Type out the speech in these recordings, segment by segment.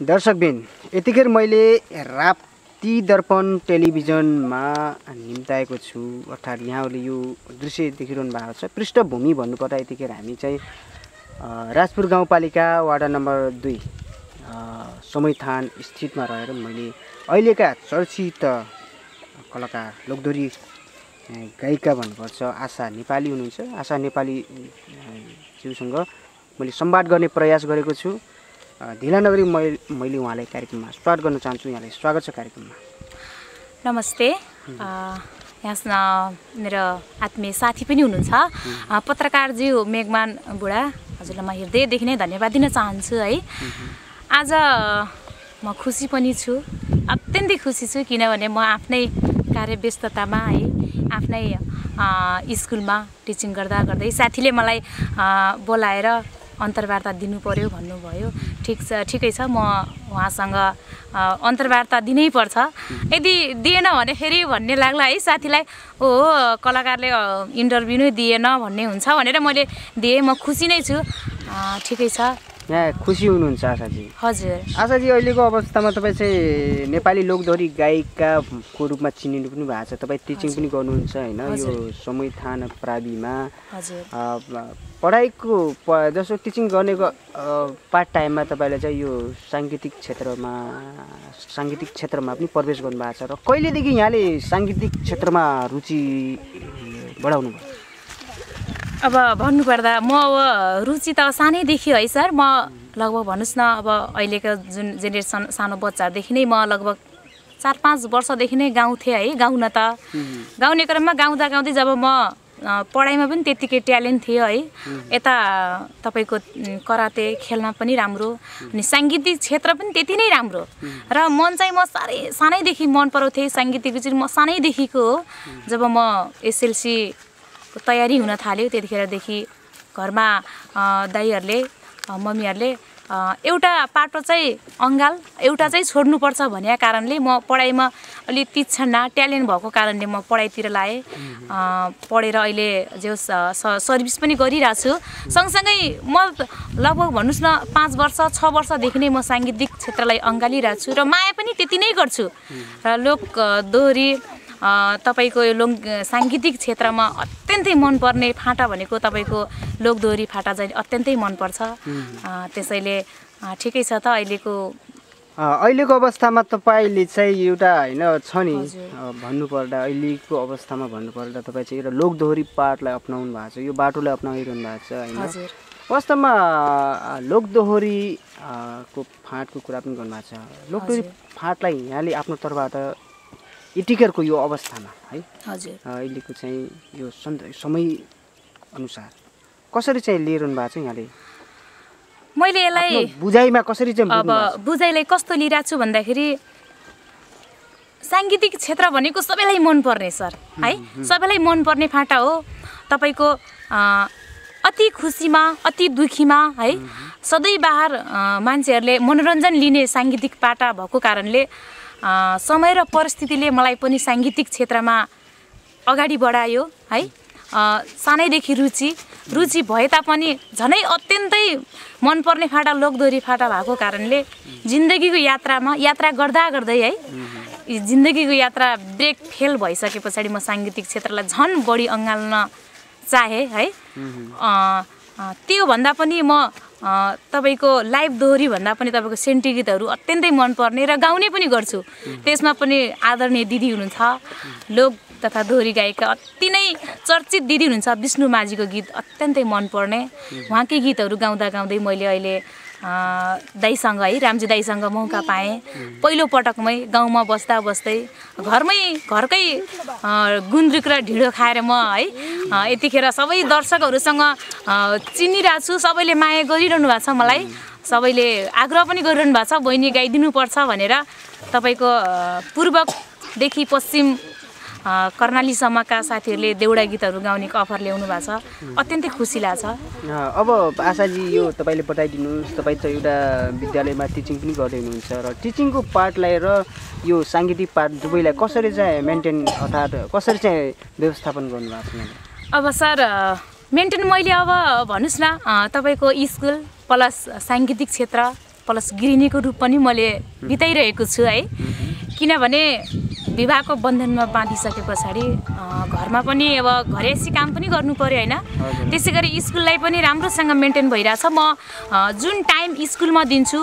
दर्शकबिन यतिखेर मैले राप्ती दर्पण टेलिभिजनमा निम्ताएको छु। अर्थात् यहाँहरूले यो दृश्य देखिरहनु भएको छ। पृष्ठभूमि भन्नुपर्दा यतिखेर हामी चाहिँ राजपुर गाउँपालिका वार्ड नम्बर दुई समयथान स्थितमा रहेर मैले अहिलेका चर्चित कलाकार लोकदोरी गायिका भन्नुपर्छ आशा नेपाली हुनुहुन्छ। आशा नेपाली ज्यूसँग मैले संवाद गर्ने प्रयास गरेको छु। ढिला नगरी मैले मैले उहाँलाई कार्यक्रममा स्वागत गर्न चाहन्छु। यहाँलाई स्वागत छ कार्यक्रममा। नमस्ते। यहाँ मेरो आत्मीय साथी पनि हुनुहुन्छ। पत्रकारज्यू मेघमान बुढा। हजुरलाई म हृदयदेखि नै धन्यवाद दिन चाहन्छु है। आज म खुसी पनि छु। अत्यन्तै खुसी छु किनभने म आफ्नै कार्यव्यस्ततामा है आफ्नै स्कुलमा टिचिङ गर्दा गर्दै साथीले मलाई बोलाएर अन्तर्वार्ता दिनु पर्यो भन्नुभयो। ठिक छ ठिकै छ म उहाँसँग अन्तर्वार्ता दिनै पर्छ। यदि दिएन भनेखेरि भन्ने लाग्ला है साथीलाई ओ कलाकारले इन्टरभ्यू नै दिएन भन्ने हुन्छ भनेर मैले दिएँ म खुसी नै छु। ठिकै छ। यहाँ खुसी हुनुहुन्छ आशाजी। हजुर। आशाजी अहिलेको अवस्थामा तपाईँ चाहिँ नेपाली लोकदोरी गायिकाको रूपमा चिनिनु पनि भएको छ। तपाईँ टिचिङ पनि गर्नुहुन्छ होइन? यो। समय थान प्राविमा। पढाइको प जस्तो टिचिङ गर्नेको पार्ट टाइममा तपाईँले चाहिँ यो साङ्गीतिक क्षेत्रमा साङ्गीतिक क्षेत्रमा पनि प्रवेश गर्नुभएको छ। र कहिलेदेखि यहाँले साङ्गीतिक क्षेत्रमा रुचि बढाउनु अब भन्नुपर्दा म अब रुचि त सानैदेखि है सर। म लगभग भन्नुहोस् न अब अहिलेको जुन जेनेरेसन सानो बच्चाहरूदेखि नै म लगभग चार पाँच वर्षदेखि नै गाउँथेँ है गाउन त। गाउने क्रममा गाउँदा गाउँदै जब म पढाइमा पनि त्यत्तिकै ट्यालेन्ट थियो है। यता तपाईँको कराते खेल्न पनि राम्रो अनि साङ्गीतिक क्षेत्र पनि त्यति नै राम्रो। र मन चाहिँ म साह्रै सानैदेखि मन पराउँथेँ। साङ्गीतिक चाहिँ म सानैदेखिको हो। जब म एसएलसी तयारी हुन थाल्यो त्यतिखेरदेखि घरमा अ, मम्मीहरूले एउटा पाटो चाहिँ अङ्गाल एउटा चाहिँ छोड्नुपर्छ भनेको कारणले म पढाइमा अलिक तीक्षण ट्यालेन्ट भएको कारणले म पढाइतिर लाएँ। पढेर अहिले जे सर्भिस पनि गरिरहेको छु सँगसँगै म लगभग भन्नुहोस् न पाँच वर्ष छ वर्षदेखि नै म साङ्गीतिक क्षेत्रलाई अँगालिरहेको छु र माया पनि त्यति नै गर्छु। र लोक दोहोरी तपाईँको यो लोङ साङ्गीतिक क्षेत्रमा अत्यन्तै मनपर्ने फाटा भनेको तपाईँको लोकदोहोरी फाटा चाहिँ अत्यन्तै मनपर्छ। त्यसैले ठिकै छ त अहिलेको अहिलेको अवस्थामा तपाईँले चाहिँ एउटा होइन छ नि भन्नुपर्दा अहिलेको अवस्थामा भन्नुपर्दा तपाईँ चाहिँ एउटा लोकदोहोरी पाठलाई अप्नाउनु भएको छ यो बाटोलाई अप्नाइरहनु भएको छ होइन? वास्तवमा लोकदोहोरी को फाँटको कुरा पनि गर्नुभएको छ। लोकदोहोरी। फाँटलाई यहाँले आफ्नो तर्फबाट यतिखेरको यो अवस्थामा है? हजुर। अहिलेको चाहिँ यो समय अनुसार कसरी चाहिँ लिइरहनु भएको छ यहाँले? मैले यसलाई बुझाइमा कसरी चाहिँ अब? बुझाइलाई कस्तो लिइरहेको छु भन्दाखेरि साङ्गीतिक क्षेत्र भनेको सबैलाई मनपर्ने सर है? सबैलाई मनपर्ने फाटा हो। तपाईँको अति खुसीमा अति दुखीमा है? सधैँ बाहर मान्छेहरूले मनोरञ्जन लिने साङ्गीतिक पाटा भएको कारणले समय र परिस्थितिले मलाई पनि साङ्गीतिक क्षेत्रमा अगाडि बढायो है? सानैदेखि रुचि रुचि भए तापनि झनै अत्यन्तै मनपर्ने फाटा लोकदोरी फाटा भएको कारणले जिन्दगीको यात्रामा यात्रा गर्दा गर्दै है? जिन्दगीको यात्रा ब्रेक फेल भइसके पछाडि म साङ्गीतिक क्षेत्रलाई झन् बढी अँगाल्न चाहेँ है? त्योभन्दा पनि म तपाईँको लाइभ दोहोरी भन्दा पनि तपाईँको सेन्टी गीतहरू अत्यन्तै मनपर्ने र गाउने पनि गर्छु। त्यसमा पनि आदरणीय दिदी हुनुहुन्छ लोक तथा दोहोरी गायिका अति नै चर्चित दिदी हुनुहुन्छ विष्णु माझीको गीत अत्यन्तै मनपर्ने। उहाँकै गीतहरू गाउँदा गाउँदै मैले अहिले अ, दाइसँग है रामजी दाइसँग मौका पाएँ। पहिलो पटकमै गाउँमा बस्दा बस्दै घरमै घरकै गुन्द्रुक र ढिँडो खाएर म है यतिखेर सबै दर्शकहरूसँग चिनिरहेको छु। सबैले माया गरिरहनु भएको छ मलाई। सबैले आग्रह पनि गरिरहनु भएको छ। बहिनी गाइदिनुपर्छ भनेर तपाईँको अ, पूर्वदेखि पश्चिम कर्णालीसम्मका साथीहरूले देउडा गीतहरू गाउनेको अफर ल्याउनु भएको छ। अत्यन्तै खुसी लाग्छ। अब आशाजी यो तपाईँले बताइदिनुहोस् तपाईँ त एउटा विद्यालयमा टिचिङ पनि गर्दै हुनुहुन्छ र टिचिङको पार्टलाई र यो साङ्गीतिक पार्ट दुवैलाई कसरी चाहिँ मेन्टेन अर्थात् कसरी चाहिँ व्यवस्थापन गर्नुभएको छ? अब सर मेन्टेन मैले अब भन्नुहोस् न तपाईँको स्कुल प्लस साङ्गीतिक क्षेत्र प्लस गृहिणीको रूप पनि मैले बिताइरहेको छु है। किनभने विवाहको बन्धनमा बाँधिसके पछाडि घरमा पनि अब घरेसी काम पनि गर्नु पऱ्यो होइन। त्यसै गरी स्कुललाई पनि राम्रोसँग मेन्टेन भइरहेछ। म जुन टाइम स्कुलमा दिन्छु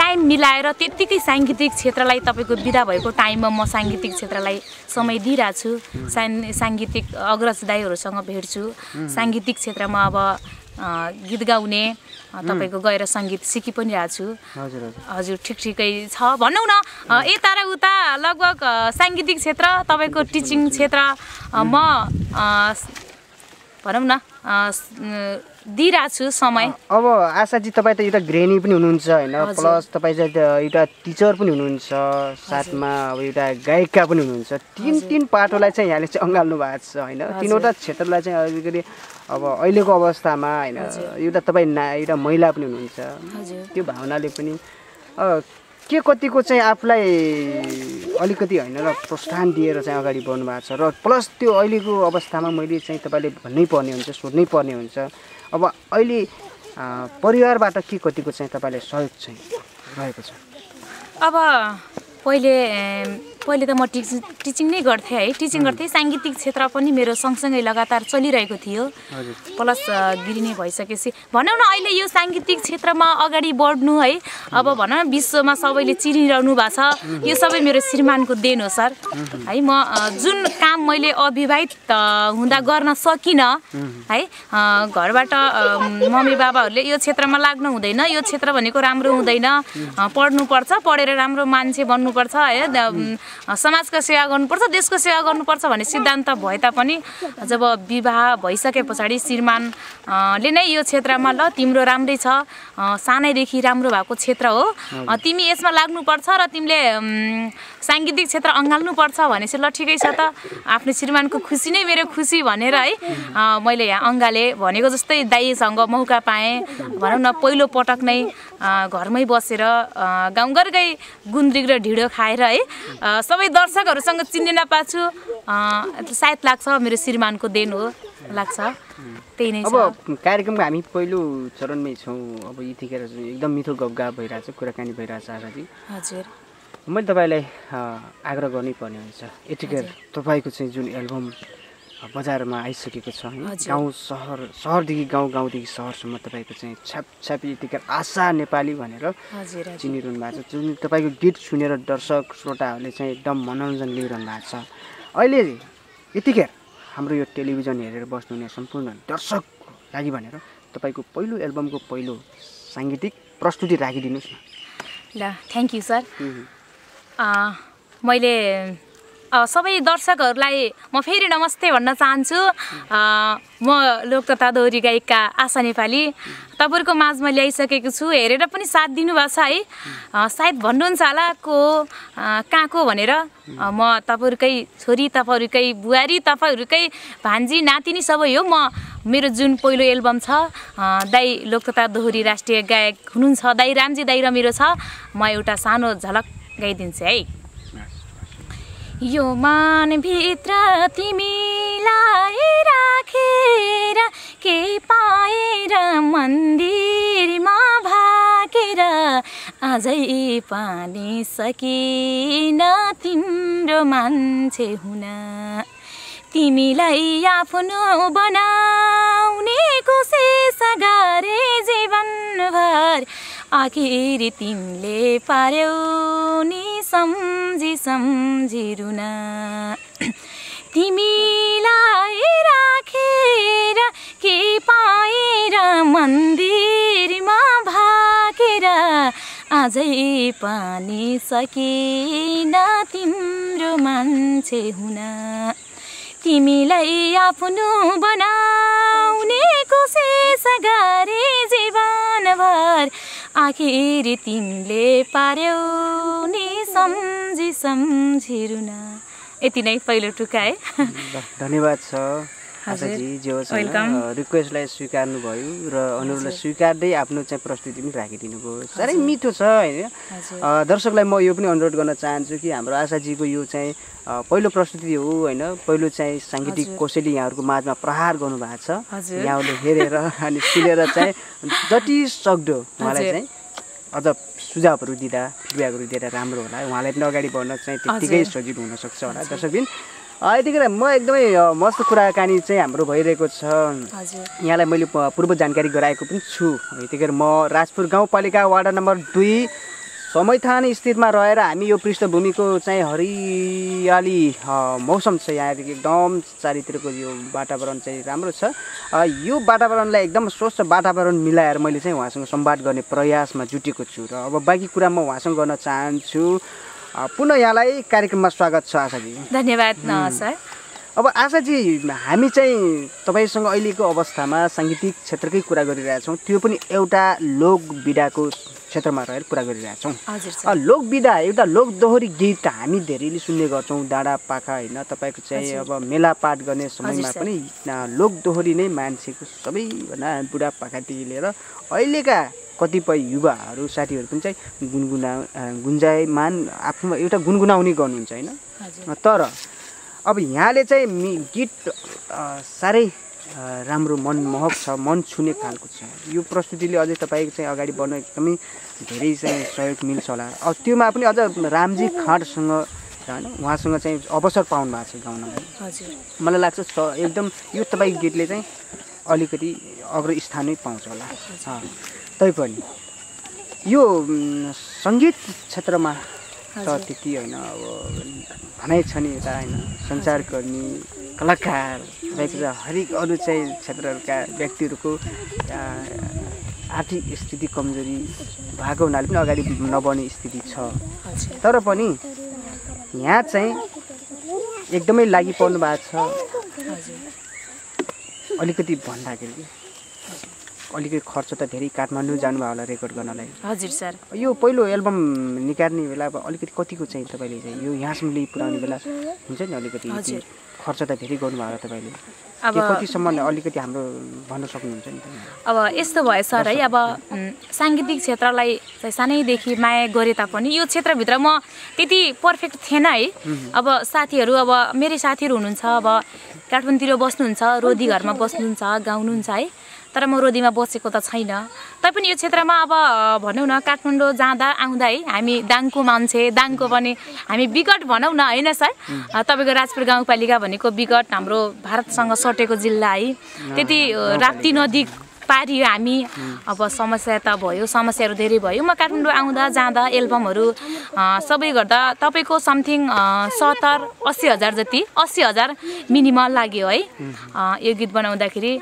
टाइम मिलाएर त्यत्तिकै साङ्गीतिक क्षेत्रलाई तपाईँको बिदा भएको टाइममा म साङ्गीतिक क्षेत्रलाई समय दिइरहेको छु साङ्गीतिक अग्रज दाईहरूसँग भेट्छु। साङ्गीतिक क्षेत्रमा अब गीत गाउने तपाईँको गएर सङ्गीत सिकि पनि रहेको छु हजुर ठिक ठिकै छ। भनौँ न यता र उता लगभग साङ्गीतिक क्षेत्र तपाईँको टिचिङ क्षेत्र। म भनौँ न दिइरहेको छु समय। अब आशाजी तपाईँ त एउटा गृहिणी पनि हुनुहुन्छ होइन। प्लस तपाईँ चाहिँ एउटा टिचर पनि हुनुहुन्छ साथमा अब एउटा गायिका पनि हुनुहुन्छ। तिन। तिन पाटोलाई चाहिँ यहाँले चाहिँ अँगाल्नु भएको छ होइन? तिनवटा क्षेत्रलाई चाहिँ अलिकति अब अहिलेको अवस्थामा होइन। एउटा तपाईँ ना एउटा महिला पनि हुनुहुन्छ। त्यो भावनाले पनि के कतिको चाहिँ आफूलाई अलिकति होइन र प्रोत्साहन दिएर चाहिँ अगाडि बढ्नु भएको छ? र प्लस त्यो अहिलेको अवस्थामा मैले चाहिँ तपाईँले भन्नै पर्ने हुन्छ सोध्नै पर्ने हुन्छ। अब अहिले परिवारबाट के कतिको चाहिँ तपाईँलाई सहयोग चाहिँ रहेको छ? अब पहिले पहिले त म टिचिङ टिचिङ नै गर्थेँ है। टिचिङ गर्थेँ। साङ्गीतिक क्षेत्र पनि मेरो सँगसँगै लगातार चलिरहेको थियो। प्लस गृहिणी भइसकेपछि भनौँ न अहिले यो साङ्गीतिक क्षेत्रमा अगाडि बढ्नु है। अब भनौँ न विश्वमा सबैले चिनिरहनु भएको छ। यो सबै मेरो श्रीमानको देन हो सर। है म जुन काम मैले अविवाहित हुँदा गर्न सकिनँ है घरबाट मम्मी बाबाहरूले यो क्षेत्रमा लाग्नु हुँदैन। यो क्षेत्र भनेको राम्रो हुँदैन। पढ्नुपर्छ पढेर राम्रो मान्छे बन्नुपर्छ है समाजको सेवा गर्नुपर्छ देशको सेवा गर्नुपर्छ भन्ने सिद्धान्त भए तापनि जब विवाह भइसके पछाडि श्रीमान अ, ले नै यो क्षेत्रमा ल तिम्रो राम्रै छ सानैदेखि राम्रो भएको क्षेत्र हो। तिमी यसमा लाग्नुपर्छ र तिमीले साङ्गीतिक क्षेत्र अँगाल्नुपर्छ भनेपछि ल ठिकै छ त। आफ्नो श्रीमानको खुसी नै मेरो खुसी भनेर है मैले यहाँ अँगाले भनेको जस्तै दाईसँग मौका पाएँ। भनौँ न पहिलो पटक नै घरमै बसेर गाउँघरकै गुन्द्रिक र ढिँडो खाएर है सबै दर्शकहरूसँग चिन्ने नपाछु सायद लाग्छ मेरो श्रीमानको देन हो लाग्छ। त्यही नै अब कार्यक्रमको हामी पहिलो चरणमै छौँ। अब यतिखेर चाहिँ एकदम मिठो गफगाफ भइरहेछ कुराकानी भइरहेछ आशाजी हजुर। मैले तपाईँलाई आग्रह गर्नै पर्ने हुन्छ। यतिखेर तपाईँको चाहिँ जुन एल्बम बजारमा आइसकेको छ। गाउँ सहर सहरदेखि गाउँ गाउँदेखि सहरसम्म तपाईँको चाहिँ छ्याप छ्यापी यतिखेर आशा नेपाली भनेर चिनिरहनु भएको छ। जुन तपाईँको गीत सुनेर दर्शक श्रोताहरूले चाहिँ एकदम मनोरञ्जन लिइरहनु भएको छ। अहिले यतिखेर हाम्रो यो टेलिभिजन हेरेर बस्नुहुने सम्पूर्ण दर्शकको लागि भनेर तपाईँको पहिलो एल्बमको पहिलो साङ्गीतिक प्रस्तुति राखिदिनुहोस् न। ल थ्याङ्क यू सर। मैले सबै दर्शकहरूलाई म फेरि नमस्ते भन्न चाहन्छु। म लोक तथा दोहोरी गायिका आशा नेपाली। तपाईँहरूको माझमा ल्याइसकेको छु हेरेर पनि साथ दिनुभएको छ है। सायद भन्नुहुन्छ होला को अ, कहाँको भनेर। म तपाईँहरूकै छोरी तपाईँहरूकै बुहारी तपाईँहरूकै भान्जी नातिनी सबै हो। म मेरो जुन पहिलो एल्बम छ दाई लोक तथा दोहोरी राष्ट्रिय गायक हुनुहुन्छ दाई रामजी दाई र मेरो छ। म एउटा सानो झलक गाइदिन्छु है यो मनभित्र तिमीलाई राखेर के पाएर मन्दिरमा भागेर अझै पानी सकिन तिम्रो मान्छे हुन तिमीलाई आफ्नो बनाउने कोसिस गरे जीवनभर आखिर तिमीले पार्यौ नि सम्झी सम्झी रुन तिमीलाई राखेर के पाएर मन्दिरमा भागेर अझै पानी सकिन तिम्रो मान्छे हुन। तिमीलाई आफ्नो बनाउने कोसिस गरे जीवनभर आखिर तिमीले पार्यौ नि सम्झी सम्झी रुन यति नै पहिलो टुका है धन्यवाद छ। आशाजी जे होस् रिक्वेस्टलाई स्वीकार्नु भयो र अनुरोधलाई स्वीकार्दै आफ्नो चाहिँ प्रस्तुति पनि राखिदिनु भयो साह्रै मिठो छ होइन। दर्शकलाई म यो पनि अनुरोध गर्न चाहन्छु कि हाम्रो आशाजीको यो चाहिँ पहिलो प्रस्तुति हो होइन। पहिलो चाहिँ साङ्गीतिक। कौशली यहाँहरूको माझमा प्रहार गर्नुभएको छ। यहाँहरूले हेरेर अनि सुनेर चाहिँ जति सक्दो उहाँलाई। चाहिँ अझ सुझावहरू दिँदा फिडब्याकहरू दिएर राम्रो होला। उहाँलाई पनि अगाडि बढ्न चाहिँ त्यत्तिकै। सजिलो हुनसक्छ होला। दर्शकबिन यतिखेर म एकदमै मस्त कुराकानी चाहिँ हाम्रो भइरहेको छ। यहाँलाई मैले पूर्व जानकारी गराएको पनि छु। यतिखेर म राजपुर गाउँपालिका वार्ड नम्बर दुई समयथान स्थितमा रहेर हामी यो पृष्ठभूमिको चाहिँ हरियाली मौसम छ यहाँदेखि एकदम चारैतिरको यो वातावरण चाहिँ राम्रो छ। यो वातावरणलाई एकदम स्वच्छ वातावरण मिलाएर मैले चाहिँ उहाँसँग संवाद गर्ने प्रयासमा जुटेको छु र अब बाँकी कुरा म उहाँसँग गर्न चाहन्छु। पुनः यहाँलाई कार्यक्रममा स्वागत छ आशाजी। धन्यवाद सर अब आशाजी हामी चाहिँ तपाईँसँग अहिलेको अवस्थामा साङ्गीतिक क्षेत्रकै कुरा गरिरहेछौँ। त्यो पनि एउटा लोक विधाको क्षेत्रमा रहेर कुरा गरिरहेछौँ। लोक विधा एउटा लोक दोहोरी गीत हामी धेरैले सुन्ने गर्छौँ। डाँडा पाखा होइन तपाईँको चाहिँ अब मेलापात गर्ने समयमा। पनि लोक दोहोरी नै मान्छेको सबैभन्दा बुढापाकादेखि लिएर अहिलेका कतिपय युवाहरू साथीहरू पनि चाहिँ गुनगुना गुन्जायमान आफ्नो एउटा गुनगुनाउने गर्नुहुन्छ होइन? तर अब यहाँले चाहिँ गीत साह्रै राम्रो मनमोहक छ मन छुने खालको छ। यो प्रस्तुतिले अझै तपाईँको चाहिँ अगाडि बढ्न एकदमै धेरै चाहिँ सहयोग मिल्छ होला। अब त्योमा पनि अझ रामजी खाँडसँग होइन? उहाँसँग चाहिँ अवसर पाउनु भएको छ हजुर। मलाई लाग्छ स- एकदम यो तपाईँको गीतले चाहिँ अलिकति अग्र स्थानै पाउँछ होला। तैपनि। यो सङ्गीत क्षेत्रमा त। त्यति होइन अब भनाइ छ नि यता होइन सञ्चारकर्मी कलाकार चाहिँ हरेक अरू चाहिँ क्षेत्रहरूका व्यक्तिहरूको आर्थिक स्थिति कमजोरी भएको हुनाले पनि अगाडि नबढ्ने स्थिति छ। तर पनि यहाँ चाहिँ एकदमै लागि पर्नु भएको छ। अलिकति भन्दाखेरि अलिकति खर्च त धेरै काठमाडौँ जानुभयो होला रेकर्ड गर्नलाई। हजुर सर। यो पहिलो एल्बम निकाल्ने बेला अब अलिकति कतिको चाहिँ तपाईँले चाहिँ यो यहाँसम्म ल्याइ पुऱ्याउने बेला हुन्छ नि अलिकति। खर्च त धेरै गर्नुभयो होला तपाईँले। अब कतिसम्म अलिकति हाम्रो भन्न सक्नुहुन्छ नि अब यस्तो भयो सर है अब साङ्गीतिक क्षेत्रलाई चाहिँ सानैदेखि माया गरे तापनि यो क्षेत्रभित्र म त्यति पर्फेक्ट थिएन है। अब साथीहरू अब मेरै साथीहरू हुनुहुन्छ अब काठमाडौँतिर बस्नुहुन्छ रोदी घरमा बस्नुहुन्छ गाउनुहुन्छ है। तर म रोदीमा बसेको त छैन। तैपनि यो क्षेत्रमा अब भनौँ न काठमाडौँ जाँदा आउँदा है हामी दाङको मान्छे दाङको पनि हामी विकट भनौँ न होइन सर? तपाईँको राजपुर गाउँपालिका भनेको विकट हाम्रो भारतसँग सटेको जिल्ला है। त्यति राप्ती नदी पारी हो हामी अब समस्या त भयो समस्याहरू धेरै भयो। म काठमाडौँ आउँदा जाँदा एल्बमहरू सबै गर्दा तपाईँको समथिङ सत्तर अस्सी हजार जति अस्सी हजार मिनिमम लाग्यो है। यो गीत बनाउँदाखेरि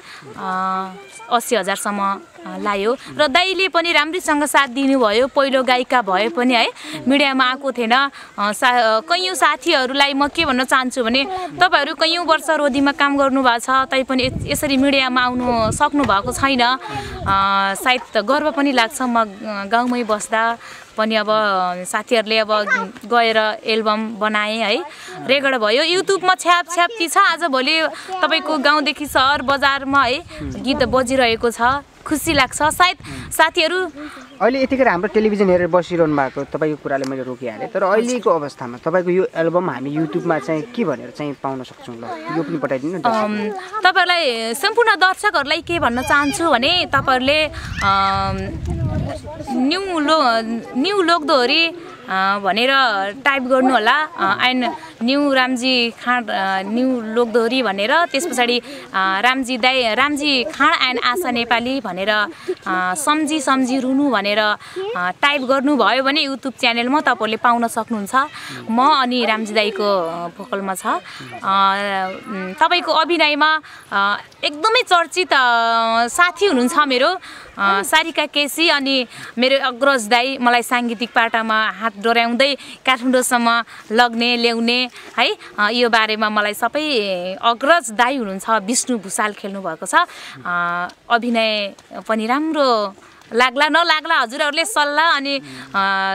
अस्सी हजारसम्म अ, लाग्यो र दाइले पनि राम्रैसँग साथ दिनुभयो पहिलो गायिका भए पनि है। मिडियामा आएको थिएन। सा कैयौँ साथीहरूलाई म के भन्न चाहन्छु भने तपाईँहरू कैयौँ वर्ष रोदीमा काम गर्नुभएको छ तैपनि यस- यसरी मिडियामा आउनु सक्नु भएको छैन सायद गर्व पनि लाग्छ। म गाउँमै बस्दा पनि अब साथीहरूले अब गएर एल्बम बनाएँ है। रेकर्ड भयो। युट्युबमा छ्याप छ्याप्ती छ? आजभोलि तपाईँको गाउँदेखि सहर बजारमा है गीत बजिरहेको छ। खुसी लाग्छ। सायद साथीहरू अहिले यतिखेर हाम्रो टेलिभिजन हेरेर बसिरहनु भएको तपाईँको कुराले मैले रोकिहालेँ। तर अहिलेको अवस्थामा तपाईँको यो एल्बम हामी युट्युबमा चाहिँ के भनेर चाहिँ पाउन सक्छौँ ल? यो पनि बताइदिनु न दर्शकलाई। अम, तपाईँहरूलाई सम्पूर्ण दर्शकहरूलाई के भन्न चाहन्छु भने तपाईँहरूले न्यु लो न्यु लोकदोहोरी भनेर टाइप गर्नु होला। And new Ramji Khand new लोकदोहोरी भनेर त्यस पछाडि रामजी दाई रामजी खाँड एन्ड आशा नेपाली भनेर सम्झी सम्झी रुनु भनेर टाइप गर्नुभयो भने युट्युब च्यानलमा तपाईँहरूले पाउन सक्नुहुन्छ। म अनि रामजी दाईको भोकलमा छ। तपाईँको अभिनयमा एकदमै चर्चित साथी हुनुहुन्छ मेरो। सारिका केसी अनि मेरो अग्रज दाई मलाई साङ्गीतिक पाटामा हात डोर्याउँदै काठमाडौँसम्म लग्ने ल्याउने है यो बारेमा मलाई सबै अग्रज दाई हुनुहुन्छ। विष्णु भूषाल खेल्नुभएको छ। अ, अभिनय पनि राम्रो लाग्ला नलाग्ला हजुरहरूले सल्लाह अनि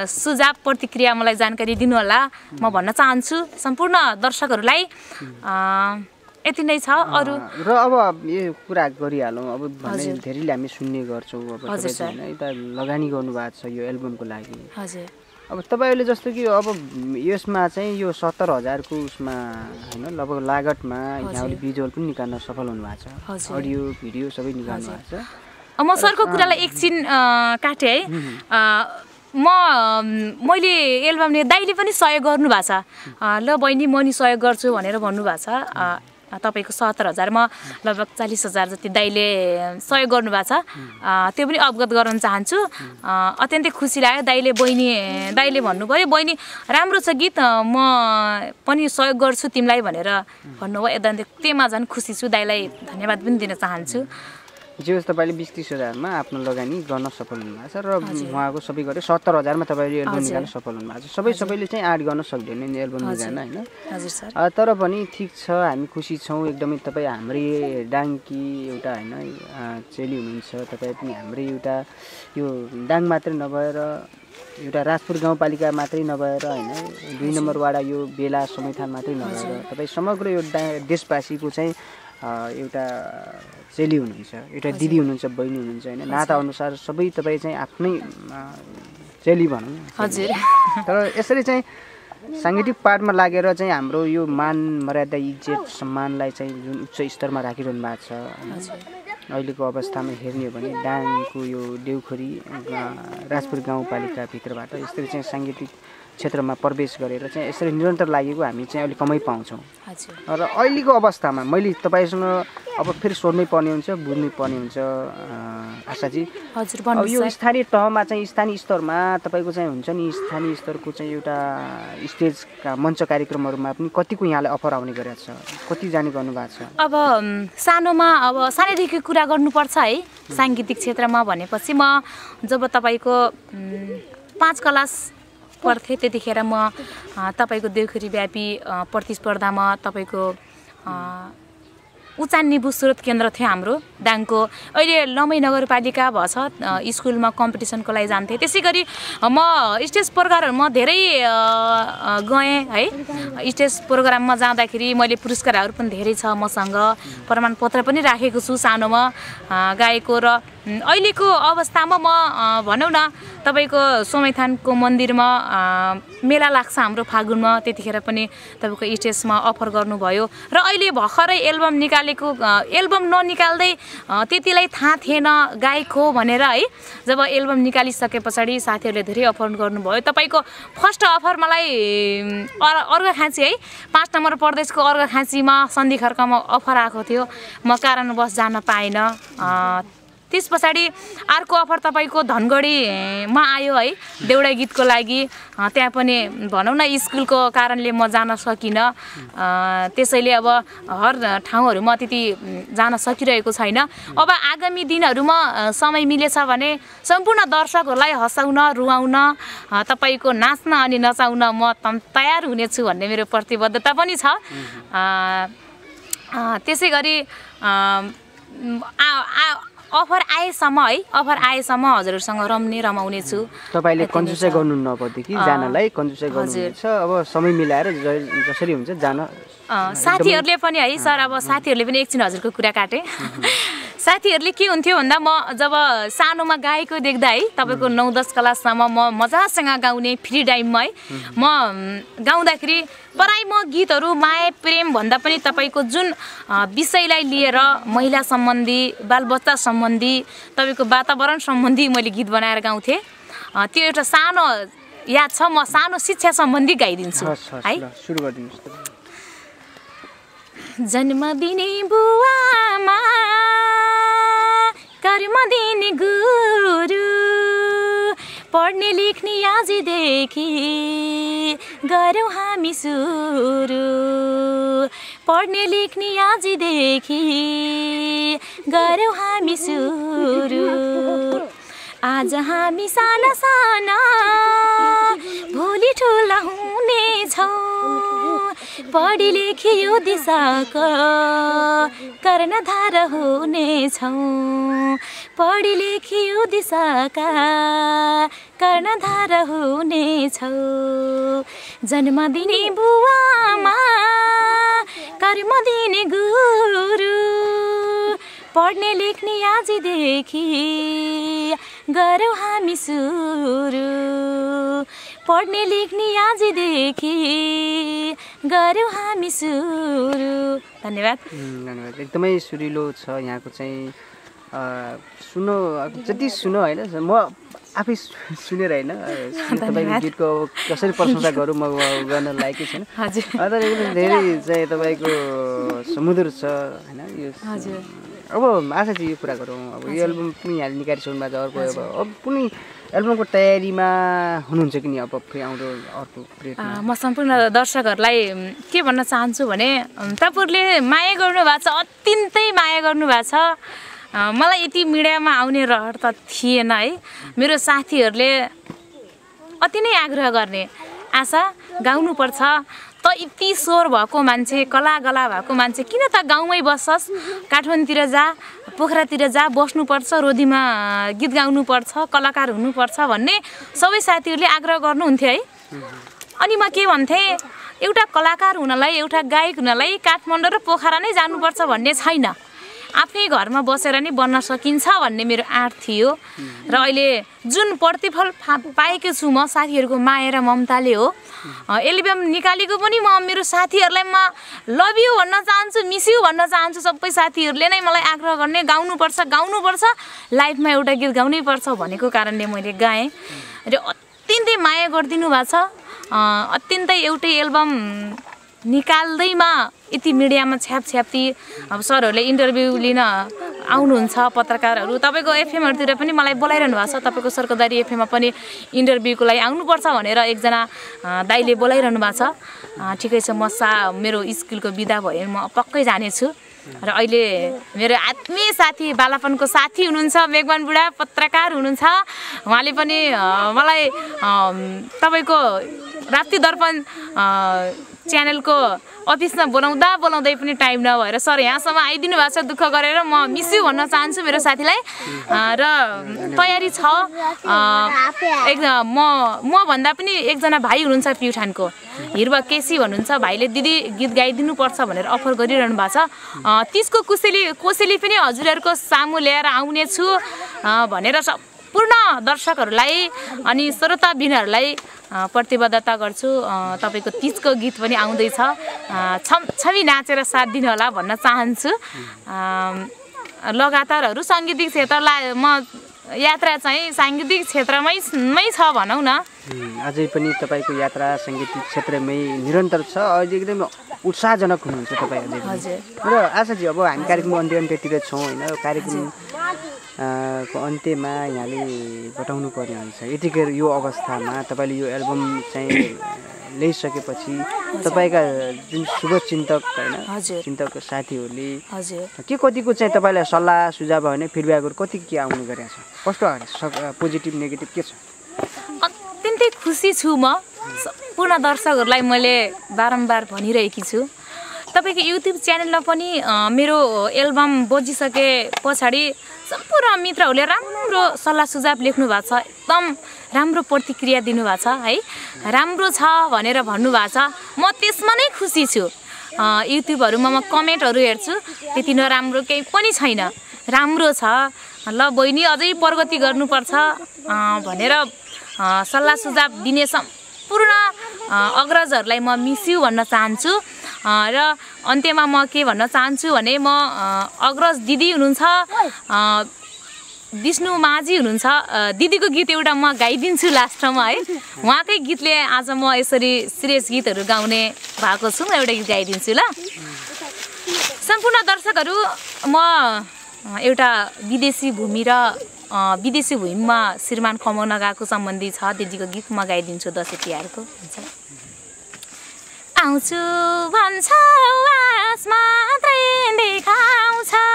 सुझाव प्रतिक्रिया मलाई जानकारी दिनुहोला। म भन्न चाहन्छु सम्पूर्ण दर्शकहरूलाई। यति नै छ अरू? र अब यो कुरा गरिहालौँ। अब भने हजुर। धेरैले हामी सुन्ने गर्छौँ। अब होइन एउटा लगानी गर्नुभएको छ यो एल्बमको लागि। हजुर। अब तपाईँहरूले जस्तो कि अब यसमा चाहिँ यो सत्तर हजारको उसमा होइन लगभग लागतमा। यहाँले भिजुअल पनि निकाल्न सफल हुनुभएको छ। हजुर। अडियो भिडियो सबै निकाल्नु भएको छ। म सरको कुरालाई एकछिन काटेँ है। म मैले एल्बमले दाइले पनि सहयोग गर्नुभएको छ। ल बहिनी म नि सहयोग गर्छु भनेर भन्नुभएको छ। तपाईँको सत्तर हजारमा लगभग चालिस हजार जति दाइले सहयोग गर्नुभएको छ। त्यो पनि अवगत गराउन चाहन्छु। अत्यन्तै खुसी लाग्यो दाइले बहिनी दाइले भन्नुभयो बहिनी राम्रो छ गीत म पनि सहयोग गर्छु तिमीलाई भनेर भन्नुभयो। एकदम त्यहीमा झन् खुसी छु। दाइलाई धन्यवाद पनि दिन चाहन्छु। जे होस् तपाईँले बिस तिस हजारमा आफ्नो लगानी गर्न सफल हुनुभएको छ र उहाँको सबै गरेर सत्तर हजारमा तपाईँले एल्बम। निकाल्न सफल हुनुभएको छ। सबै सबैले चाहिँ आर्ट गर्न सक्दैन नि एल्बम निकाल्न होइन? तर पनि ठिक छ हामी खुसी छौँ। एकदमै तपाईँ हाम्रै डाङकी एउटा होइन चेली हुनुहुन्छ। तपाईँ पनि हाम्रै एउटा यो डाङ मात्रै नभएर एउटा राजपुर गाउँपालिका मात्रै नभएर होइन दुई नम्बर वाडा यो बेला समयथान मात्रै नभएर तपाईँ समग्र यो डा देशवासीको चाहिँ एउटा चेली हुनुहुन्छ एउटा दिदी हुनुहुन्छ बहिनी हुनुहुन्छ होइन। नाता अनुसार सबै तपाईँ चाहिँ आफ्नै चेली भनौँ। हजुर। तर यसरी चाहिँ साङ्गीतिक पाठमा लागेर चाहिँ हाम्रो यो मान मर्यादा इज्जत सम्मानलाई चाहिँ जुन उच्च स्तरमा राखिरहनु भएको छ अहिलेको अवस्थामा हेर्ने हो भने डाङको यो देउखोरी राजपुर गाउँपालिकाभित्रबाट यसरी चाहिँ साङ्गीतिक क्षेत्रमा प्रवेश गरेर चाहिँ यसरी निरन्तर लागेको हामी चाहिँ अलिक कमै पाउँछौँ। हजुर। र अहिलेको अवस्थामा मैले तपाईँसँग अब फेरि सोध्नै पर्ने हुन्छ बुझ्नै पर्ने हुन्छ आशाजी। हजुर अब यो स्थानीय तहमा चाहिँ स्थानीय स्तरमा तपाईँको चाहिँ हुन्छ नि स्थानीय स्तरको चाहिँ एउटा स्टेजका मञ्च कार्यक्रमहरूमा पनि कतिको यहाँलाई अफर आउने गरेको छ? कति जाने गर्नुभएको छ? अब सानोमा अब सानैदेखि कुरा गर्नुपर्छ है साङ्गीतिक क्षेत्रमा भनेपछि म जब तपाईँको पाँच क्लास पढ्थेँ त्यतिखेर म तपाईँको देउखुरी व्यापी प्रतिस्पर्धामा तपाईँको निबु स्रोत केन्द्र थियो हाम्रो डाङको अहिले लमै नगरपालिका भएछ स्कुलमा कम्पिटिसनको लागि जान्थेँ। त्यसै गरी म स्टेज प्रोग्रामहरूमा धेरै अ, अ, गएँ है। स्टेज प्रोग्राममा जाँदाखेरि मैले पुरस्कारहरू पनि धेरै छ मसँग। प्रमाणपत्र पनि राखेको छु सानोमा गाएको र अहिलेको अवस्थामा म भनौँ न तपाईँको सोमैथानको मन्दिरमा मेला लाग्छ हाम्रो फागुनमा त्यतिखेर पनि तपाईँको स्टेजमा अफर गर्नुभयो। र अहिले भर्खरै एल्बम निकालेको एल्बम ननिकाल्दै त्यतिलाई थाहा थिएन गायक हो भनेर है जब एल्बम निकालिसके पछाडि साथीहरूले धेरै अफर गर्नुभयो। तपाईँको फर्स्ट अफर मलाई अर अर्घाखाँची है पाँच नम्बर प्रदेशको अर्घाखाँचीमा सन्धि खर्कामा अफर आएको थियो। म कारणवश जान पाइनँ त्यस पछाडि अर्को अफर तपाईँको धनगढीमा आयो है देउडा गीतको लागि। त्यहाँ पनि भनौँ न स्कुलको कारणले म जान सकिनँ। त्यसैले अब हर ठाउँहरूमा त्यति जान सकिरहेको छैन। अब आगामी दिनहरूमा समय मिलेछ भने सम्पूर्ण दर्शकहरूलाई हँसाउन रुवाउन तपाईँको नाच्न अनि नचाउन म तयार हुनेछु भन्ने मेरो प्रतिबद्धता पनि छ। त्यसै गरी आ- अफर आएसम्म है? अफर आएसम्म हजुरहरूसँग रम्ने रमाउने छु। तपाईँले कन्जुसै। गर्नु नपर्देखि जानलाई कन्जुसै गर्नुहुनेछ अब समय मिलाएर जसरी हुन्छ जान। साथीहरूले पनि है सर अब साथीहरूले पनि एकछिन हजुरको कुरा काटेँ। साथीहरूले के हुन्थ्यो भन्दा म जब सानोमा गाएको देख्दा है तपाईँको नौ दस क्लाससम्म म मजासँग गाउने फ्री टाइममा है म गाउँदाखेरि प्राय म गीतहरू माया प्रेम भन्दा पनि तपाईँको जुन विषयलाई लिएर महिला सम्बन्धी बालबच्चा सम्बन्धी तपाईँको वातावरण सम्बन्धी मैले गीत बनाएर गाउँथेँ। त्यो एउटा सानो याद छ म सानो शिक्षा सम्बन्धी गाइदिन्छु है ल सुरु गरिदिनुहोस् तपाईँ। जन्म दिने बुवामा कर्म गुरु पढ्ने लेख्ने आजदेखि गरौँ हामी सुरु। पढ्ने लेख्ने आजदेखि गरौँ हामी सुरु। आज हामी साना साना भोलि ठुला हुनेछौँ पढी लेखी यो दिशाको कर्णधार हुनेछौँ पढी लेखी यो दिशाका कर्णधार हुनेछौँ जन्म दिने बुवामा कर्म दिने गुरु। पढ्ने लेख्ने आजदेखि गरौँ हामी सुरु। पढ्ने लेख्ने आजदेखि गरौँ हामी सुरु। धन्यवाद। धन्यवाद। एकदमै सुरिलो छ यहाँको चाहिँ सुन्नु जति सुन होइन म आफै सुनेर होइन तपाईँको। गीतको कसरी प्रशंसा गरौँ म गर्न लायकै छैन। हजुर। अन्त धेरै चाहिँ तपाईँको समुद्र छ होइन यो हजुर। अब आशा चाहिँ यो कुरा गरौँ। अब यो एल्बम पनि यहाँले निकालिसक्नु भएको छ अर्को अब अब कुनै एल्बमको तयारीमा हुनुहुन्छ कि नि अब फेरि आउँदो अर्को म? सम्पूर्ण दर्शकहरूलाई के भन्न चाहन्छु भने तपाईँहरूले माया गर्नुभएको छ अत्यन्तै माया गर्नुभएको छ। मलाई यति मिडियामा आउने रहर त थिएन है। मेरो साथीहरूले अति नै आग्रह गर्ने आशा गाउनुपर्छ। त यति स्वर भएको मान्छे कला गला भएको मान्छे किन त गाउँमै बस्छस् काठमाडौँतिर जा पोखरातिर जा बस्नुपर्छ रोदीमा गीत गाउनुपर्छ कलाकार हुनुपर्छ भन्ने सबै साथीहरूले आग्रह गर्नुहुन्थ्यो है। अनि म के भन्थेँ एउटा कलाकार हुनलाई एउटा गायक हुनलाई काठमाडौँ र पोखरा नै जानुपर्छ भन्ने छैन। आफ्नै घरमा बसेर नै बन्न सकिन्छ भन्ने मेरो आँट थियो। र अहिले जुन प्रतिफल पाएको छु म साथीहरूको माया र ममताले हो एल्बम निकालेको पनि म मेरो साथीहरूलाई म लभ यु भन्न चाहन्छु मिस यु भन्न चाहन्छु सबै साथीहरूले नै मलाई आग्रह गर्ने गाउनुपर्छ गाउनुपर्छ लाइफमा एउटा गीत गाउनै पर्छ भनेको कारणले मैले गाएँ। र अत्यन्तै माया गरिदिनु भएको छ। अत्यन्तै एउटै एल्बम निकाल्दैमा यति मिडियामा छ्याप छ्याप्ती अब सरहरूले इन्टरभ्यू लिन आउनुहुन्छ पत्रकारहरू। तपाईँको एफएमहरूतिर पनि मलाई बोलाइरहनु भएको छ। तपाईँको सरकदारी एफएममा पनि इन्टरभ्यूको लागि आउनुपर्छ भनेर एकजना अ, दाइले बोलाइरहनु भएको छ। ठिकै छ म सा मेरो स्कुलको बिदा भयो म पक्कै जानेछु। र अहिले मेरो आत्मीय साथी बालापनको साथी हुनुहुन्छ मेघवान बुढा पत्रकार हुनुहुन्छ। उहाँले पनि मलाई तपाईँको राप्ती दर्पण च्यानलको अफिसमा बोलाउँदा बोलाउँदै पनि टाइम नभएर सर यहाँसम्म आइदिनु भएको छ दुःख गरेर म मिस यु भन्न चाहन्छु मेरो साथीलाई। र तयारी छ। एक म म भन्दा पनि एकजना भाइ हुनुहुन्छ प्युठानको। हिर्वा केसी भन्नुहुन्छ भाइले दिदी गीत गाइदिनु पर्छ भनेर अफर गरिरहनु भएको छ। तिजको कुसेली कोसेली पनि हजुरहरूको सामु ल्याएर आउनेछु अ, भनेर सम्पूर्ण दर्शकहरूलाई अनि श्रोताबिनहरूलाई प्रतिबद्धता गर्छु। तपाईँको तिजको गीत पनि आउँदैछ। छम छवि नाचेर साथ दिनु होला भन्न चाहन्छु। लगातारहरू साङ्गीतिक क्षेत्रलाई म यात्रा चाहिँ साङ्गीतिक क्षेत्रमै मै छ भनौँ न। अझै पनि तपाईँको यात्रा सङ्गीतिक क्षेत्रमै निरन्तर छ। अझै एकदम उत्साहजनक हुनुहुन्छ तपाईँ अझै पनि। हजुर। र आशाजी अब हामी कार्यक्रमको अन्त्य अन्त्यतिर छौँ होइन? कार्यक्रम को अन्त्यमा यहाँले बताउनु पर्ने हुन्छ। यतिखेर यो अवस्थामा तपाईँले यो एल्बम चाहिँ ल्याइसकेपछि तपाईँका जुन शुभचिन्तक होइन? हजुर। चिन्तक साथीहरूले के कतिको चाहिँ तपाईँलाई सल्लाह सुझाव भने फिडब्याकहरू कति के आउने गरेको छ? कस्तो पोजिटिभ नेगेटिभ के छ? अत्यन्तै खुसी छु म। सम्पूर्ण दर्शकहरूलाई मैले बारम्बार भनिरहेकी छु। तपाईँको युट्युब च्यानलमा पनि मेरो एल्बम बजिसके पछाडि सम्पूर्ण मित्रहरूले राम्रो सल्लाह सुझाव लेख्नु भएको छ। एकदम राम्रो प्रतिक्रिया दिनुभएको छ है। राम्रो छ भनेर भन्नुभएको छ। म त्यसमा नै खुसी छु। युट्युबहरूमा म कमेन्टहरू हेर्छु। त्यति नराम्रो केही पनि छैन। राम्रो छ। ल बहिनी अझै प्रगति गर्नुपर्छ भनेर सल्लाह सुझाव दिने सम्पूर्ण अग्रजहरूलाई म मिस यु भन्न चाहन्छु। र अन्त्यमा म के भन्न चाहन्छु भने म अग्रज दिदी हुनुहुन्छ। विष्णु माझी हुनुहुन्छ। दिदीको गीत एउटा म गाइदिन्छु लास्टमा है। उहाँकै गीतले आज म यसरी सिरियस गीतहरू गाउने भएको छु एउटा गीत गाइदिन्छु ल। सम्पूर्ण दर्शकहरू म एउटा विदेशी भूमि र विदेशी भूमिमा श्रीमान कमाउन गएको सम्बन्धी छ दिदीको गीत म गाइदिन्छु दसैँ तिहारको। हुन्छ। आउँछु भन्छौ आस मात्रै देखाउँछौ।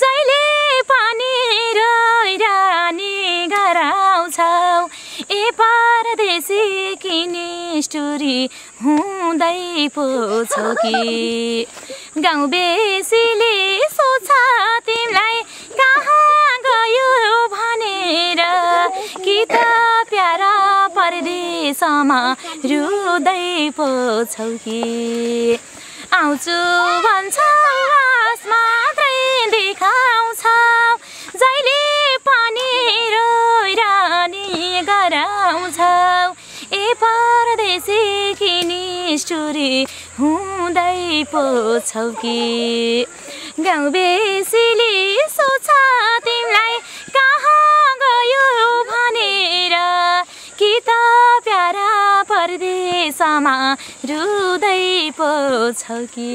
जहिले पनि रोइरहने गराउँछौ। ए परदेशी किने स्टोरी हुँदै पो छौ कि? गाउँ बेसीले सोध्छ तिमीलाई त प्यारा परदेशमा रुँदै पो कि? आउँछु भन्छौ मात्रै देखाउँछौ। जहिले पनि रोइरहने गराउँछौ। ए परदेशी किनी स्टोरी हुँदै पो कि? गाउँ बेसीले सोच तिमीलाई कहाँ गयो कि त प्यारा परदेशमा रुँदै पो छौ कि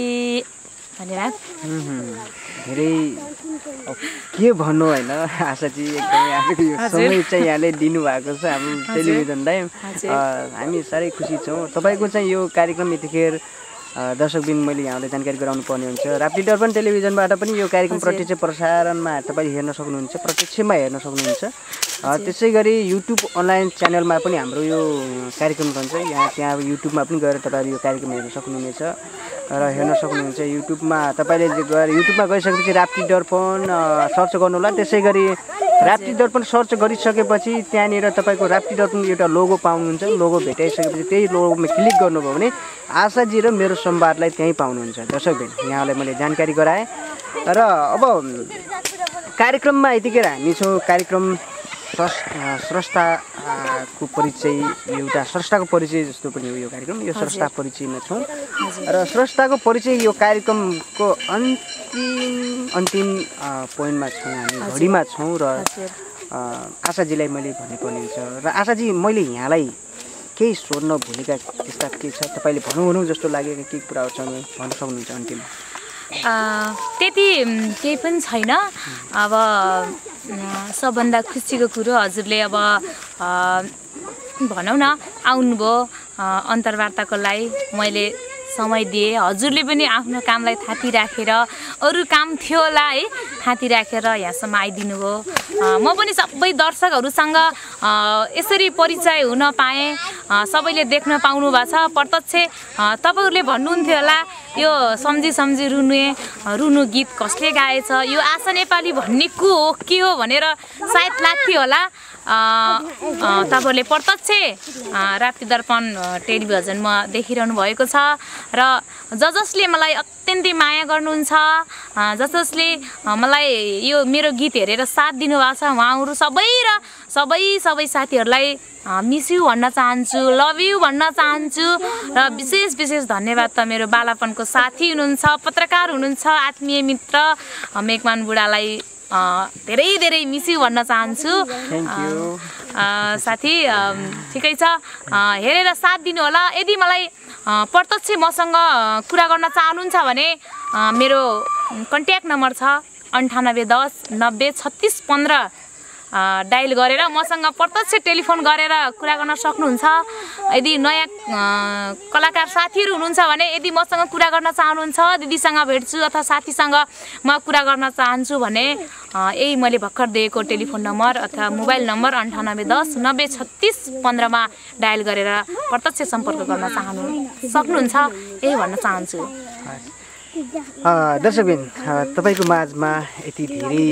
धन्यवाद धेरै के भन्नु होइन आशाजी एकदमै। समय चाहिँ यहाँले दिनुभएको छ हाम्रो। टेलिभिजनलाई हामी साह्रै खुसी छौँ। तपाईँको चाहिँ यो कार्यक्रम यतिखेर दर्शकबिन मैले यहाँलाई जानकारी गराउनु पर्ने हुन्छ। राप्ती दर्पण टेलिभिजनबाट पनि यो कार्यक्रम। प्रत्यक्ष प्रसारणमा तपाईँले हेर्न सक्नुहुन्छ प्रत्यक्षमा हेर्न सक्नुहुन्छ। त्यसै गरी युट्युब अनलाइन च्यानलमा पनि हाम्रो यो कार्यक्रम रहन्छ। यहाँ त्यहाँ युट्युबमा पनि गएर तपाईँले यो कार्यक्रम हेर्न सक्नुहुनेछ। र हेर्न सक्नुहुन्छ युट्युबमा। तपाईँले गएर युट्युबमा गइसकेपछि राप्ती दर्पण सर्च गर्नुहोला। त्यसै गरी राप्ती दर्पण सर्च गरिसकेपछि त्यहाँनिर तपाईँको राप्ती दर्पण एउटा लोगो पाउनुहुन्छ। लोगो भेटाइसकेपछि त्यही लोगोमा क्लिक गर्नुभयो भने आशाजी र मेरो संवादलाई त्यहीँ पाउनुहुन्छ। दर्शकबिन यहाँलाई मैले जानकारी गराएँ। र अब कार्यक्रममा यतिखेर हामी छौँ। कार्यक्रम स्रस स्रष्टाको परिचय एउटा स्रष्टाको परिचय जस्तो पनि हो यो कार्यक्रम। यो स्रष्टा परिचयमा छौँ। र स्रष्टाको परिचय यो कार्यक्रमको अन्तिम अन्तिम पोइन्टमा छौँ हामी घडीमा छौँ र आशाजीलाई मैले भन्नुपर्ने हुन्छ र आशाजी मैले यहाँलाई केही सोध्न भुलेका त्यस्ता के छ? तपाईँले भनौँ भनौँ जस्तो लागेका केही कुराहरू भने भन्न सक्नुहुन्छ अन्तिम अ, त्यति केही पनि छैन। अब सबभन्दा खुसीको कुरो हजुरले अब भनौँ न आउनुभयो अन्तर्वार्ताको लागि मैले समय दिएँ। हजुरले पनि आफ्नो कामलाई थाती राखेर अरू काम थियो होला है थाती राखेर यहाँसम्म आइदिनु अ, म पनि सबै दर्शकहरूसँग यसरी परिचय हुन पाएँ। सबैले देख्न पाउनु भएको छ। प्रत्यक्ष तपाईँहरूले भन्नुहुन्थ्यो होला यो सम्झी सम्झी रुने रुनु गीत कसले गाएछ? यो आशा नेपाली भन्ने को हो के हो भनेर सायद लाग्थ्यो होला। तपाईँहरूले प्रत्यक्ष राप्ती दर्पण टेलिभिजनमा देखिरहनु भएको छ र ज जसले मलाई अत्यन्तै माया गर्नुहुन्छ जस जसले मलाई यो मेरो गीत हेरेर साथ दिनुभएको छ उहाँहरू सबै र सबै सबै साथीहरूलाई मिस यु भन्न चाहन्छु लभ यु भन्न चाहन्छु र विशेष विशेष धन्यवाद त मेरो बालापनको साथी हुनुहुन्छ पत्रकार हुनुहुन्छ आत्मीय मित्र मेघमान बुढालाई धेरै धेरै मिस यु भन्न चाहन्छु। साथी ठिकै छ। हेरेर साथ दिनु होला यदि मलाई प्रत्यक्ष मसँग कुरा गर्न चाहनुहुन्छ भने मेरो कन्ट्याक्ट नम्बर छ अन्ठानब्बे दस नब्बे छत्तिस पन्ध्र डायल गरेर मसँग प्रत्यक्ष टेलिफोन गरेर कुरा गर्न सक्नुहुन्छ। यदि नयाँ कलाकार साथीहरू हुनुहुन्छ भने यदि मसँग कुरा गर्न चाहनुहुन्छ दिदीसँग भेट्छु अथवा साथीसँग म कुरा गर्न चाहन्छु भने यही मैले भर्खर दिएको टेलिफोन नम्बर अथवा मोबाइल नम्बर अन्ठानब्बे दस नब्बे छत्तिस पन्ध्रमा डायल गरेर प्रत्यक्ष सम्पर्क गर्न चाहनु सक्नुहुन्छ यही भन्न चाहन्छु। दर्शकबिन तपाईँको माझमा यति धेरै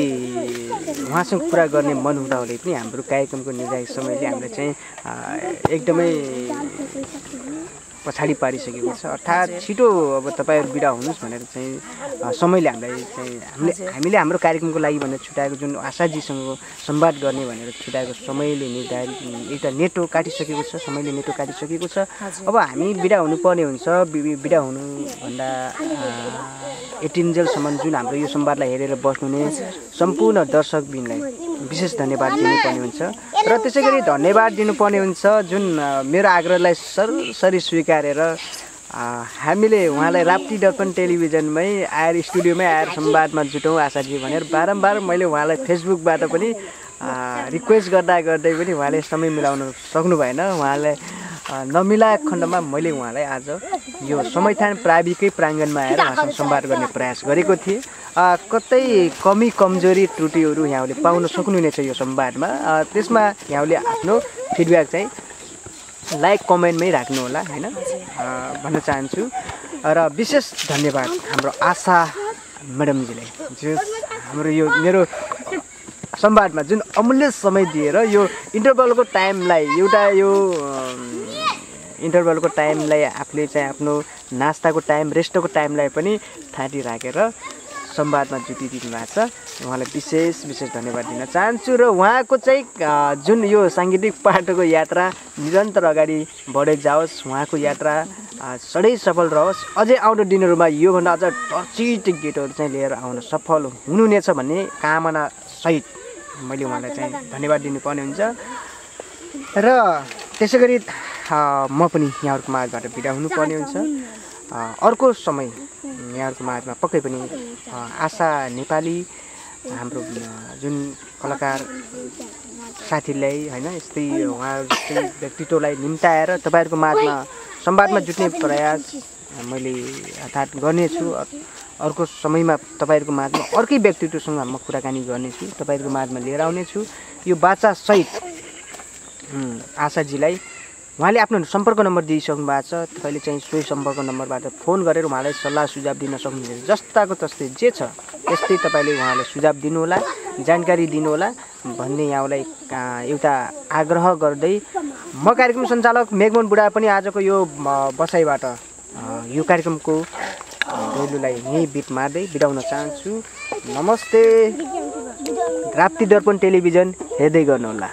उहाँसँग कुरा गर्ने मन हुँदाहुँदै पनि हाम्रो कार्यक्रमको निर्धारित समयले हामीलाई चाहिँ एकदमै पछाडि पारिसकेको छ। अर्थात् छिटो अब तपाईँहरू बिदा हुनुहोस् भनेर चाहिँ समयले हामीलाई चाहिँ हामीले हामीले हाम्रो कार्यक्रमको लागि भनेर छुट्याएको जुन आशाजीसँग संवाद गर्ने भनेर छुट्याएको समयले निर्धारित एउटा नेटो काटिसकेको छ समयले नेटो काटिसकेको छ। अब हामी बिदा हुनुपर्ने हुन्छ बिदा हुनुभन्दा एटिन्जेलसम्म जुन हाम्रो यो संवादलाई हेरेर बस्नुहुने सम्पूर्ण दर्शकबिनलाई विशेष धन्यवाद दिनुपर्ने हुन्छ। र त्यसै गरी धन्यवाद दिनुपर्ने हुन्छ जुन मेरो आग्रहलाई सरसरी स्वीकारेर हामीले उहाँलाई राप्ती दर्पण टेलिभिजनमै आएर स्टुडियोमै आएर संवादमा जुटौँ आशाजी भनेर बारम्बार मैले उहाँलाई फेसबुकबाट पनि रिक्वेस्ट गर्दा गर्दै पनि उहाँले समय मिलाउन सक्नु भएन। उहाँलाई अ, नमिला खण्डमा मैले उहाँलाई आज यो समयथान प्राविकै प्राङ्गणमा आएर उहाँसँग संवाद गर्ने प्रयास गरेको थिएँ। कतै कमी कमजोरी त्रुटिहरू यहाँले पाउन सक्नुहुनेछ यो संवादमा त्यसमा यहाँले आफ्नो फिडब्याक चाहिँ लाइक कमेन्टमै राख्नु होला होइन? भन्न चाहन्छु। र विशेष धन्यवाद हाम्रो आशा म्याडमजीलाई। जो हाम्रो यो मेरो संवादमा जुन अमूल्य समय दिएर यो इन्टरभलको टाइमलाई एउटा यो इन्टरभलको टाइमलाई आफूले चाहिँ आफ्नो नास्ताको टाइम रेस्टको टाइमलाई पनि थाँटी राखेर संवादमा जुटिदिनु भएको छ उहाँलाई विशेष विशेष धन्यवाद दिन चाहन्छु र उहाँको चाहिँ जुन यो साङ्गीतिक पाटोको यात्रा निरन्तर अगाडि बढेर जाओस् उहाँको यात्रा सधैँ सफल रहोस्। अझै आउँदो दिनहरूमा योभन्दा अझ टर्चित गीतहरू चाहिँ लिएर आउन सफल हुनुहुनेछ भन्ने कामना सहित मैले उहाँलाई चाहिँ धन्यवाद दिनुपर्ने हुन्छ। र त्यसै गरी म पनि यहाँहरूको माझबाट बिदा हुनुपर्ने हुन्छ। अर्को समय यहाँहरूको माझमा पक्कै पनि आशा नेपाली हाम्रो जुन कलाकार साथीलाई होइन यस्तै उहाँहरू जस्तै व्यक्तित्वलाई निम्ताएर तपाईँहरूको माझमा संवादमा जुट्ने प्रयास मैले अर्थात् गर्नेछु। अर्को समयमा तपाईँहरूको माझमा अर्कै व्यक्तित्वसँग म कुराकानी गर्नेछु तपाईँहरूको माझमा लिएर आउनेछु। यो बाचासहित आशाजीलाई उहाँले आफ्नो सम्पर्क नम्बर दिइसक्नु भएको छ। तपाईँले चाहिँ सोही सम्पर्क नम्बरबाट फोन गरेर उहाँलाई सल्लाह सुझाव दिन सक्नुहुन्छ जस्ताको तस्तै जे छ त्यस्तै तपाईँले उहाँलाई सुझाव दिनुहोला जानकारी दिनुहोला भन्ने यहाँलाई एउटा आग्रह गर्दै म कार्यक्रम सञ्चालक मेघमन बुढा पनि आजको यो बसाइबाट यो कार्यक्रमको अ, दैलोलाई यहीँ बिट मार्दै बिदाउन चाहन्छु। नमस्ते। राप्ती दर्पण टेलिभिजन हेर्दै गर्नुहोला।